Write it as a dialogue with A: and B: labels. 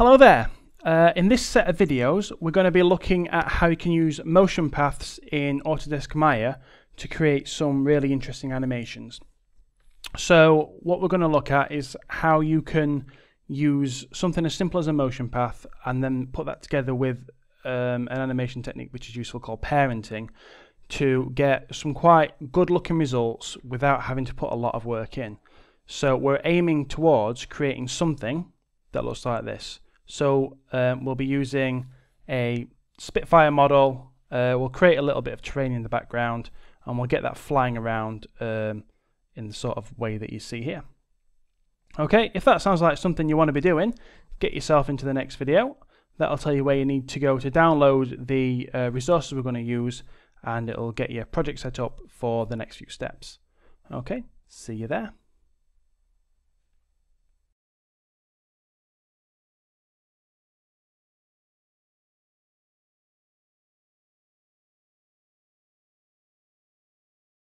A: Hello there. Uh, in this set of videos, we're going to be looking at how you can use motion paths in Autodesk Maya to create some really interesting animations. So what we're going to look at is how you can use something as simple as a motion path and then put that together with um, an animation technique which is useful called parenting to get some quite good looking results without having to put a lot of work in. So we're aiming towards creating something that looks like this. So um, we'll be using a Spitfire model. Uh, we'll create a little bit of terrain in the background and we'll get that flying around um, in the sort of way that you see here. Okay, if that sounds like something you want to be doing, get yourself into the next video. That'll tell you where you need to go to download the uh, resources we're going to use and it'll get your project set up for the next few steps. Okay, see you there.